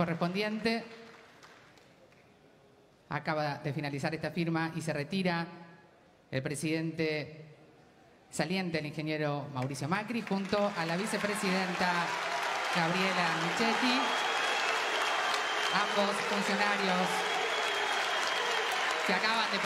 correspondiente. Acaba de finalizar esta firma y se retira el presidente saliente, el ingeniero Mauricio Macri, junto a la vicepresidenta Gabriela Michetti. Ambos funcionarios que acaban de